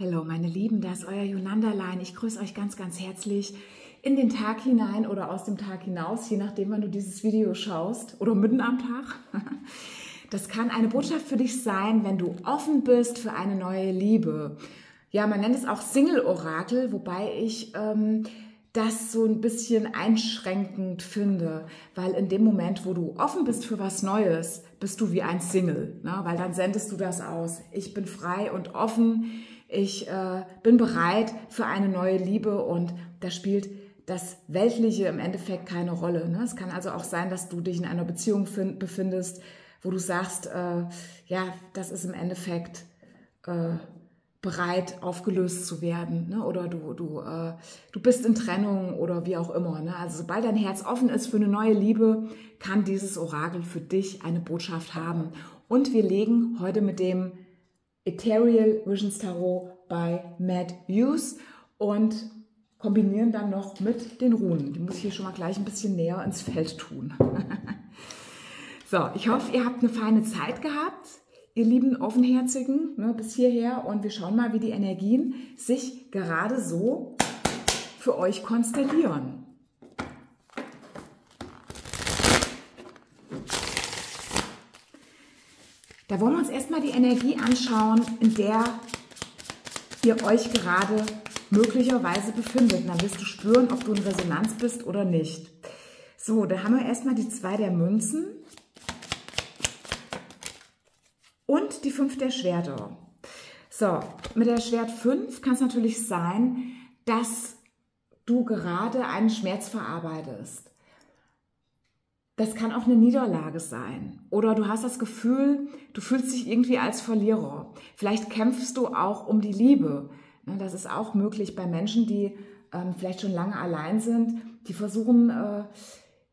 Hallo, meine Lieben, das ist euer Jonanderlein. Ich grüße euch ganz, ganz herzlich in den Tag hinein oder aus dem Tag hinaus, je nachdem, wann du dieses Video schaust oder mitten am Tag. Das kann eine Botschaft für dich sein, wenn du offen bist für eine neue Liebe. Ja, man nennt es auch Single-Orakel, wobei ich ähm, das so ein bisschen einschränkend finde, weil in dem Moment, wo du offen bist für was Neues, bist du wie ein Single, ne? weil dann sendest du das aus. Ich bin frei und offen ich äh, bin bereit für eine neue Liebe und da spielt das Weltliche im Endeffekt keine Rolle. Ne? Es kann also auch sein, dass du dich in einer Beziehung find, befindest, wo du sagst, äh, ja, das ist im Endeffekt äh, bereit, aufgelöst zu werden. Ne? Oder du, du, äh, du bist in Trennung oder wie auch immer. Ne? Also sobald dein Herz offen ist für eine neue Liebe, kann dieses Orakel für dich eine Botschaft haben. Und wir legen heute mit dem Ethereal Visions Tarot bei Matt Hughes und kombinieren dann noch mit den Runen. Die muss ich hier schon mal gleich ein bisschen näher ins Feld tun. so, ich hoffe, ihr habt eine feine Zeit gehabt, ihr lieben Offenherzigen, ne, bis hierher. Und wir schauen mal, wie die Energien sich gerade so für euch konstellieren. Da wollen wir uns erstmal die Energie anschauen, in der ihr euch gerade möglicherweise befindet. Dann wirst du spüren, ob du in Resonanz bist oder nicht. So, da haben wir erstmal die zwei der Münzen und die fünf der Schwerter. So, mit der Schwert 5 kann es natürlich sein, dass du gerade einen Schmerz verarbeitest. Das kann auch eine Niederlage sein. Oder du hast das Gefühl, du fühlst dich irgendwie als Verlierer. Vielleicht kämpfst du auch um die Liebe. Ne, das ist auch möglich bei Menschen, die ähm, vielleicht schon lange allein sind, die versuchen, äh,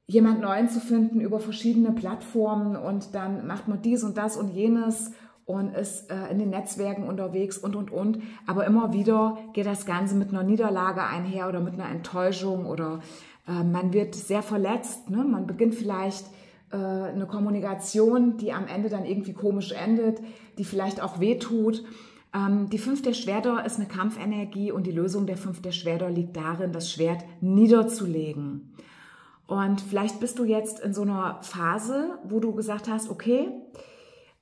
jemand Neuen zu finden über verschiedene Plattformen und dann macht man dies und das und jenes und ist äh, in den Netzwerken unterwegs und, und, und. Aber immer wieder geht das Ganze mit einer Niederlage einher oder mit einer Enttäuschung oder äh, man wird sehr verletzt. Ne? Man beginnt vielleicht äh, eine Kommunikation, die am Ende dann irgendwie komisch endet, die vielleicht auch wehtut. Ähm, die Fünf der Schwerter ist eine Kampfenergie und die Lösung der Fünf der Schwerter liegt darin, das Schwert niederzulegen. Und vielleicht bist du jetzt in so einer Phase, wo du gesagt hast, okay,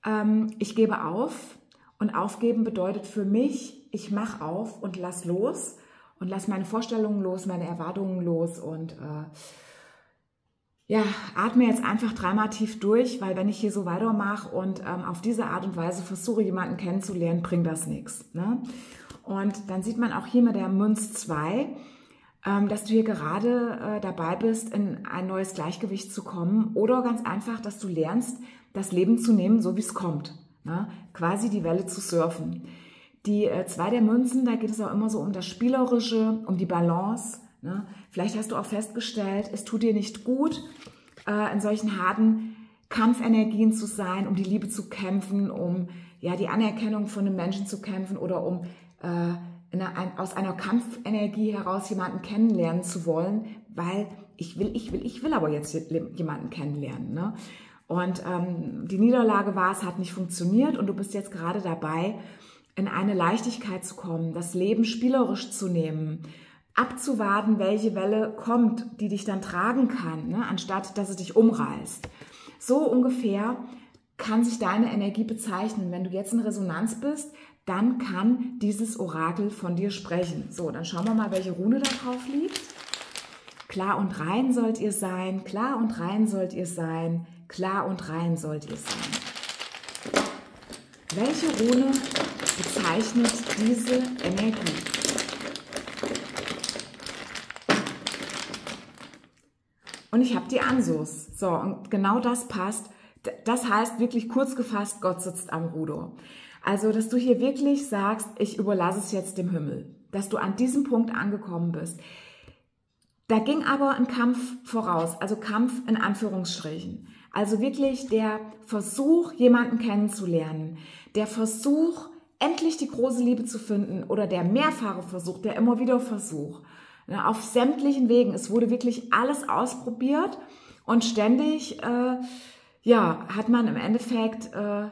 ähm, ich gebe auf. Und aufgeben bedeutet für mich, ich mache auf und lass los und lass meine Vorstellungen los, meine Erwartungen los und äh, ja, atme jetzt einfach dreimal tief durch, weil wenn ich hier so weitermache und ähm, auf diese Art und Weise versuche, jemanden kennenzulernen, bringt das nichts. Ne? Und dann sieht man auch hier mit der Münz 2, ähm, dass du hier gerade äh, dabei bist, in ein neues Gleichgewicht zu kommen oder ganz einfach, dass du lernst, das Leben zu nehmen, so wie es kommt. Ne? Quasi die Welle zu surfen. Die äh, zwei der Münzen, da geht es auch immer so um das Spielerische, um die Balance. Ne? Vielleicht hast du auch festgestellt, es tut dir nicht gut, äh, in solchen harten Kampfenergien zu sein, um die Liebe zu kämpfen, um ja die Anerkennung von einem Menschen zu kämpfen oder um äh, einer, ein, aus einer Kampfenergie heraus jemanden kennenlernen zu wollen, weil ich will, ich will, ich will aber jetzt jemanden kennenlernen. Ne? Und ähm, die Niederlage war, es hat nicht funktioniert und du bist jetzt gerade dabei, in eine Leichtigkeit zu kommen, das Leben spielerisch zu nehmen, abzuwarten, welche Welle kommt, die dich dann tragen kann, ne? anstatt dass es dich umreißt. So ungefähr kann sich deine Energie bezeichnen. Wenn du jetzt in Resonanz bist, dann kann dieses Orakel von dir sprechen. So, dann schauen wir mal, welche Rune da drauf liegt. Klar und rein sollt ihr sein, klar und rein sollt ihr sein, klar und rein sollt ihr sein. Welche Rune bezeichnet diese Energie. Und ich habe die Ansus. So, und genau das passt. Das heißt wirklich kurz gefasst, Gott sitzt am Ruder. Also, dass du hier wirklich sagst, ich überlasse es jetzt dem Himmel. Dass du an diesem Punkt angekommen bist. Da ging aber ein Kampf voraus, also Kampf in Anführungsstrichen. Also wirklich der Versuch, jemanden kennenzulernen, der Versuch, endlich die große Liebe zu finden oder der mehrfache Versuch, der immer wieder Versuch. Ne, auf sämtlichen Wegen. Es wurde wirklich alles ausprobiert und ständig, äh, ja, hat man im Endeffekt, äh,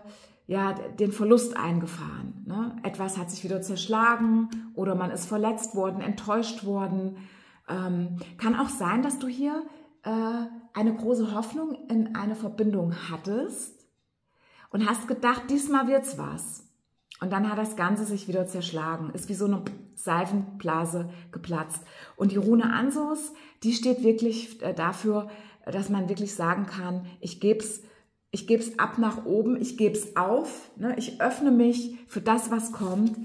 ja, den Verlust eingefahren. Ne? Etwas hat sich wieder zerschlagen oder man ist verletzt worden, enttäuscht worden. Ähm, kann auch sein, dass du hier äh, eine große Hoffnung in eine Verbindung hattest und hast gedacht, diesmal wird's was. Und dann hat das Ganze sich wieder zerschlagen, ist wie so eine Seifenblase geplatzt. Und die Rune Ansos, die steht wirklich äh, dafür, dass man wirklich sagen kann, ich gebe es ich geb's ab nach oben, ich gebe es auf, ne? ich öffne mich für das, was kommt.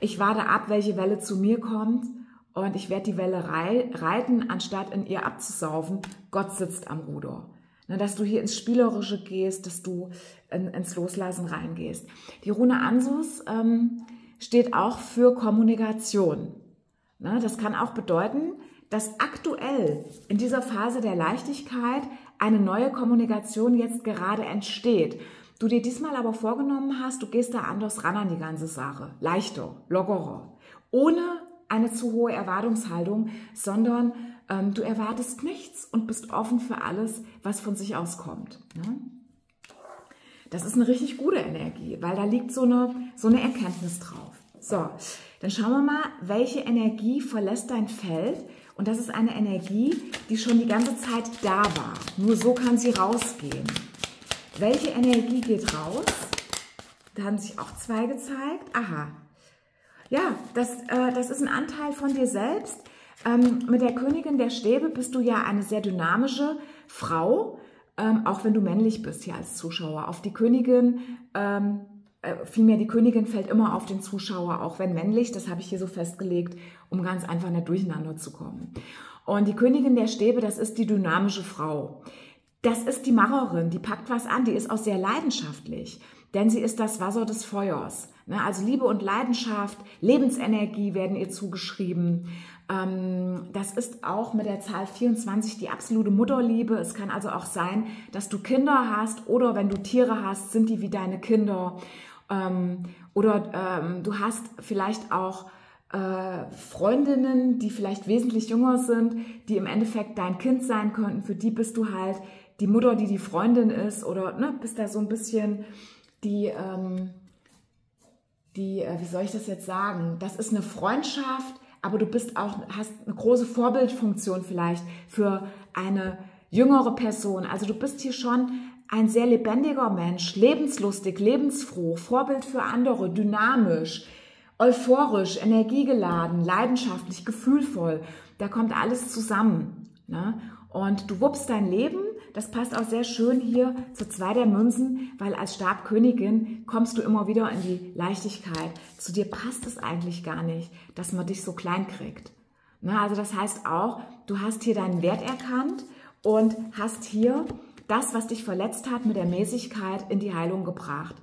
Ich warte ab, welche Welle zu mir kommt und ich werde die Welle reiten, anstatt in ihr abzusaufen. Gott sitzt am Ruder. Ne, dass du hier ins Spielerische gehst, dass du in, ins Loslassen reingehst. Die Rune Ansus ähm, steht auch für Kommunikation. Ne, das kann auch bedeuten, dass aktuell in dieser Phase der Leichtigkeit eine neue Kommunikation jetzt gerade entsteht. Du dir diesmal aber vorgenommen hast, du gehst da anders ran an die ganze Sache. Leichter, lockerer. Ohne eine zu hohe Erwartungshaltung, sondern ähm, du erwartest nichts und bist offen für alles, was von sich aus kommt. Ne? Das ist eine richtig gute Energie, weil da liegt so eine, so eine Erkenntnis drauf. So, dann schauen wir mal, welche Energie verlässt dein Feld. Und das ist eine Energie, die schon die ganze Zeit da war. Nur so kann sie rausgehen. Welche Energie geht raus? Da haben sich auch zwei gezeigt. Aha, ja, das, äh, das ist ein Anteil von dir selbst. Ähm, mit der Königin der Stäbe bist du ja eine sehr dynamische Frau, ähm, auch wenn du männlich bist hier als Zuschauer. Auf die Königin, ähm, äh, vielmehr die Königin fällt immer auf den Zuschauer, auch wenn männlich. Das habe ich hier so festgelegt, um ganz einfach nicht durcheinander zu kommen. Und die Königin der Stäbe, das ist die dynamische Frau. Das ist die Macherin, die packt was an, die ist auch sehr leidenschaftlich, denn sie ist das Wasser des Feuers. Ne, also Liebe und Leidenschaft, Lebensenergie werden ihr zugeschrieben. Ähm, das ist auch mit der Zahl 24 die absolute Mutterliebe. Es kann also auch sein, dass du Kinder hast oder wenn du Tiere hast, sind die wie deine Kinder. Ähm, oder ähm, du hast vielleicht auch äh, Freundinnen, die vielleicht wesentlich jünger sind, die im Endeffekt dein Kind sein könnten. Für die bist du halt die Mutter, die die Freundin ist oder ne, bist da so ein bisschen die... Ähm, die, äh, wie soll ich das jetzt sagen? Das ist eine Freundschaft, aber du bist auch, hast eine große Vorbildfunktion vielleicht für eine jüngere Person. Also du bist hier schon ein sehr lebendiger Mensch, lebenslustig, lebensfroh, Vorbild für andere, dynamisch, euphorisch, energiegeladen, leidenschaftlich, gefühlvoll. Da kommt alles zusammen. Ne? Und du wuppst dein Leben das passt auch sehr schön hier zu zwei der Münzen, weil als Stabkönigin kommst du immer wieder in die Leichtigkeit. Zu dir passt es eigentlich gar nicht, dass man dich so klein kriegt. Na, also das heißt auch, du hast hier deinen Wert erkannt und hast hier das, was dich verletzt hat, mit der Mäßigkeit in die Heilung gebracht.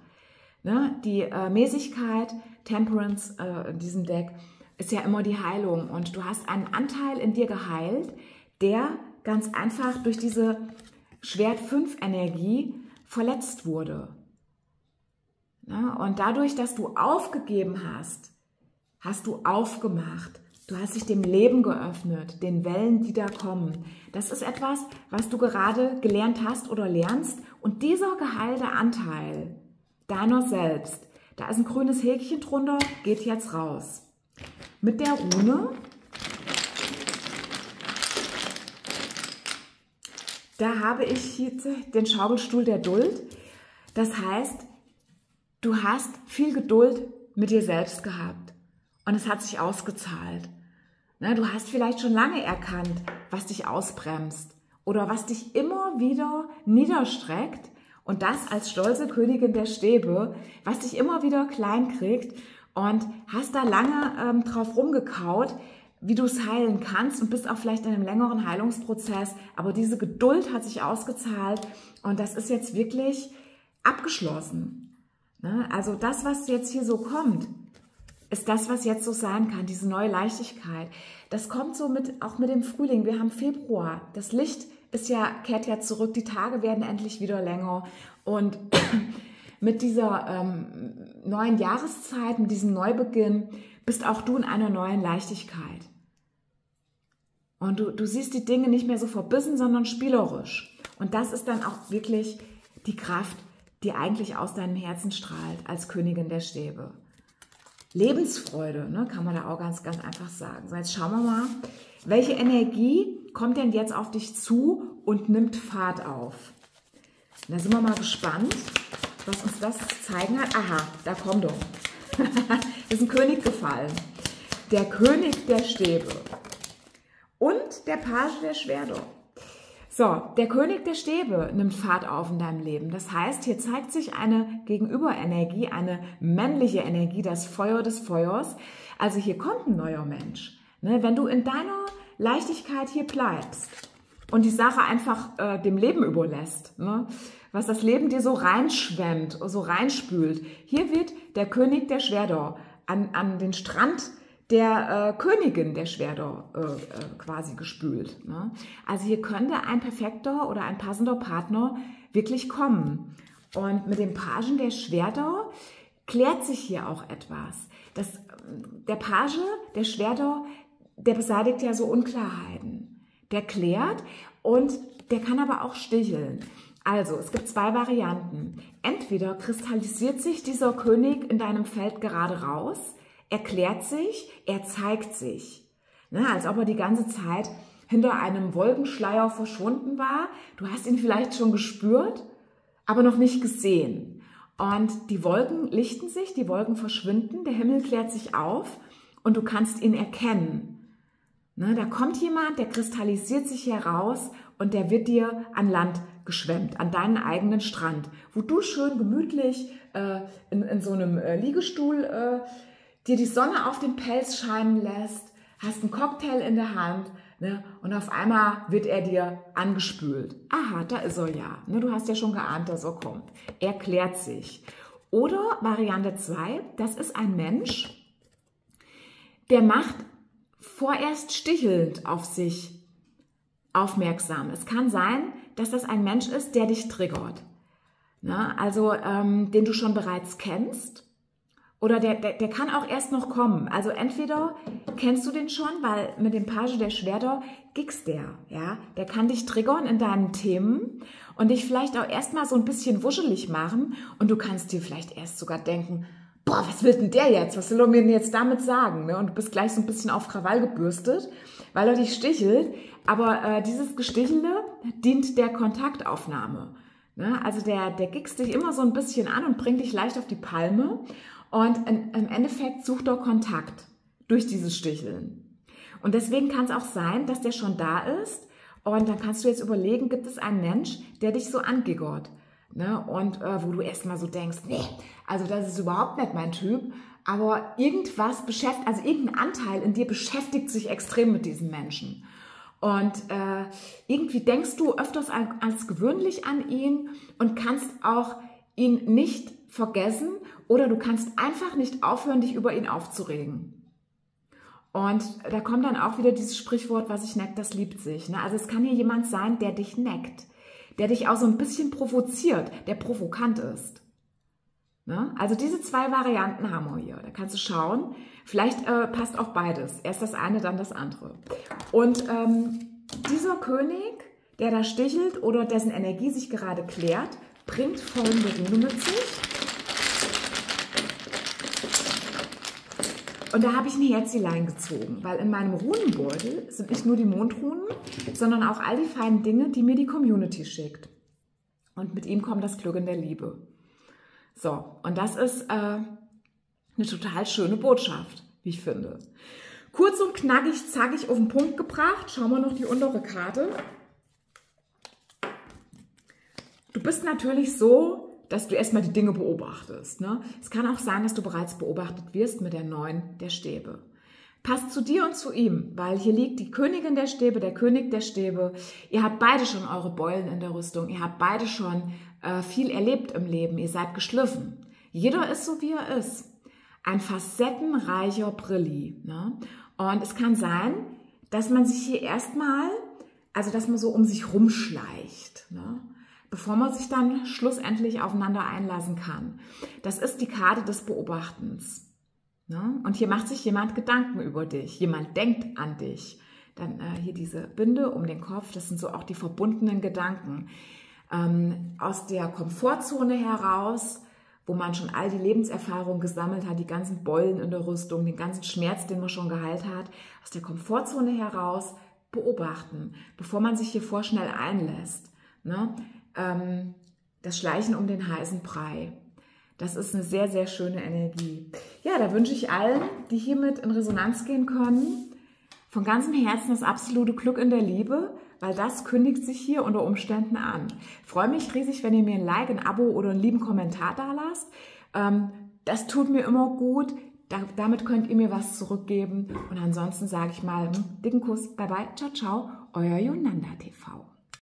Ne? Die äh, Mäßigkeit, Temperance äh, in diesem Deck, ist ja immer die Heilung. Und du hast einen Anteil in dir geheilt, der ganz einfach durch diese Schwert 5 Energie verletzt wurde. Ja, und dadurch, dass du aufgegeben hast, hast du aufgemacht. Du hast dich dem Leben geöffnet, den Wellen, die da kommen. Das ist etwas, was du gerade gelernt hast oder lernst. Und dieser geheilte Anteil deiner selbst, da ist ein grünes Häkchen drunter, geht jetzt raus. Mit der Rune da habe ich hier den Schaukelstuhl der Duld. Das heißt, du hast viel Geduld mit dir selbst gehabt und es hat sich ausgezahlt. Du hast vielleicht schon lange erkannt, was dich ausbremst oder was dich immer wieder niederstreckt und das als stolze Königin der Stäbe, was dich immer wieder klein kriegt und hast da lange ähm, drauf rumgekaut, wie du es heilen kannst und bist auch vielleicht in einem längeren Heilungsprozess. Aber diese Geduld hat sich ausgezahlt und das ist jetzt wirklich abgeschlossen. Ne? Also das, was jetzt hier so kommt, ist das, was jetzt so sein kann, diese neue Leichtigkeit. Das kommt so mit, auch mit dem Frühling. Wir haben Februar. Das Licht ist ja, kehrt ja zurück. Die Tage werden endlich wieder länger. Und mit dieser ähm, neuen Jahreszeit, mit diesem Neubeginn, bist auch du in einer neuen Leichtigkeit. Und du, du siehst die Dinge nicht mehr so verbissen, sondern spielerisch. Und das ist dann auch wirklich die Kraft die eigentlich aus deinem Herzen strahlt als Königin der Stäbe. Lebensfreude, ne, kann man da auch ganz, ganz einfach sagen. So, jetzt schauen wir mal, welche Energie kommt denn jetzt auf dich zu und nimmt Fahrt auf? Und da sind wir mal gespannt, was uns das zeigen hat. Aha, da kommt doch. ist ein König gefallen. Der König der Stäbe. Und der Page der Schwerter. So, der König der Stäbe nimmt Fahrt auf in deinem Leben. Das heißt, hier zeigt sich eine Gegenüberenergie, eine männliche Energie, das Feuer des Feuers. Also hier kommt ein neuer Mensch. Ne, wenn du in deiner Leichtigkeit hier bleibst und die Sache einfach äh, dem Leben überlässt, ne, was das Leben dir so reinschwemmt, so reinspült. Hier wird der König der Schwerter an, an den Strand der äh, Königin der Schwerter äh, äh, quasi gespült. Ne? Also hier könnte ein perfekter oder ein passender Partner wirklich kommen. Und mit dem Pagen der Schwerter klärt sich hier auch etwas. Das, der Page der Schwerter, der beseitigt ja so Unklarheiten. Der klärt und der kann aber auch sticheln. Also, es gibt zwei Varianten. Entweder kristallisiert sich dieser König in deinem Feld gerade raus, erklärt sich, er zeigt sich. Ne, als ob er die ganze Zeit hinter einem Wolkenschleier verschwunden war. Du hast ihn vielleicht schon gespürt, aber noch nicht gesehen. Und die Wolken lichten sich, die Wolken verschwinden, der Himmel klärt sich auf und du kannst ihn erkennen. Ne, da kommt jemand, der kristallisiert sich heraus und der wird dir an Land geschwemmt, an deinen eigenen Strand, wo du schön gemütlich äh, in, in, so einem äh, Liegestuhl äh, dir die Sonne auf den Pelz scheinen lässt, hast einen Cocktail in der Hand ne, und auf einmal wird er dir angespült. Aha, da ist er ja. Ne, du hast ja schon geahnt, dass er kommt. Er klärt sich. Oder Variante 2, das ist ein Mensch, der macht vorerst stichelnd auf sich aufmerksam. Es kann sein, dass das ein Mensch ist, der dich triggert. Ne? Also ähm, den du schon bereits kennst. Oder der, der, der kann auch erst noch kommen. Also entweder kennst du den schon, weil mit dem Page der Schwerter gickst der, ja. Der kann dich triggern in deinen Themen und dich vielleicht auch erstmal so ein bisschen wuschelig machen und du kannst dir vielleicht erst sogar denken, boah, was will denn der jetzt? Was will er mir denn jetzt damit sagen? Ne? Und du bist gleich so ein bisschen auf Krawall gebürstet, weil er dich stichelt. Aber äh, dieses Gestichele dient der Kontaktaufnahme. Ne? Also der, der gickst dich immer so ein bisschen an und bringt dich leicht auf die Palme. Und im Endeffekt sucht er Kontakt durch dieses Sticheln. Und deswegen kann es auch sein, dass der schon da ist. Und dann kannst du jetzt überlegen, gibt es einen Mensch, der dich so angiggert? Ne? Und äh, wo du erstmal so denkst, nee, also das ist überhaupt nicht mein Typ. Aber irgendwas beschäftigt, also irgendein Anteil in dir beschäftigt sich extrem mit diesem Menschen. Und äh, irgendwie denkst du öfters als gewöhnlich an ihn und kannst auch ihn nicht vergessen oder du kannst einfach nicht aufhören, dich über ihn aufzuregen. Und da kommt dann auch wieder dieses Sprichwort, was ich neckt, das liebt sich. Ne? Also es kann hier jemand sein, der dich neckt der dich auch so ein bisschen provoziert, der provokant ist. Ne? Also diese zwei Varianten haben wir hier. Da kannst du schauen. Vielleicht äh, passt auch beides. Erst das eine, dann das andere. Und ähm, dieser König, der da stichelt oder dessen Energie sich gerade klärt, bringt folgende Rune mit sich. Und da habe ich ein Herzelein gezogen, weil in meinem Runenbeutel sind nicht nur die Mondrunen, sondern auch all die feinen Dinge, die mir die Community schickt. Und mit ihm kommt das Glück in der Liebe. So, und das ist äh, eine total schöne Botschaft, wie ich finde. Kurz und knackig, zackig auf den Punkt gebracht. Schauen wir noch die untere Karte. Du bist natürlich so dass du erstmal die Dinge beobachtest. Ne? Es kann auch sein, dass du bereits beobachtet wirst mit der neuen der Stäbe. Passt zu dir und zu ihm, weil hier liegt die Königin der Stäbe, der König der Stäbe. Ihr habt beide schon eure Beulen in der Rüstung. Ihr habt beide schon äh, viel erlebt im Leben. Ihr seid geschliffen. Jeder ist so, wie er ist. Ein facettenreicher Brilli. Ne? Und es kann sein, dass man sich hier erstmal, also dass man so um sich rumschleicht. Ne? Bevor man sich dann schlussendlich aufeinander einlassen kann. Das ist die Karte des Beobachtens. Ne? Und hier macht sich jemand Gedanken über dich, jemand denkt an dich. Dann äh, hier diese Binde um den Kopf, das sind so auch die verbundenen Gedanken. ähm, aus der Komfortzone heraus, wo man schon all die Lebenserfahrung gesammelt hat, die ganzen Beulen in der Rüstung, den ganzen Schmerz, den man schon geheilt hat, aus der Komfortzone heraus beobachten, bevor man sich hier vorschnell einlässt. Ne? Ähm, das Schleichen um den heißen Brei. Das ist eine sehr, sehr schöne Energie. Ja, da wünsche ich allen, die hiermit in Resonanz gehen können, von ganzem Herzen das absolute Glück in der Liebe, weil das kündigt sich hier unter Umständen an. Ich freue mich riesig, wenn ihr mir ein Like, ein Abo oder einen lieben Kommentar da lasst. Ähm, das tut mir immer gut. damit könnt ihr mir was zurückgeben. Und ansonsten sage ich mal, hm, dicken Kuss, bye bye, ciao, ciao, euer Yonanda TV.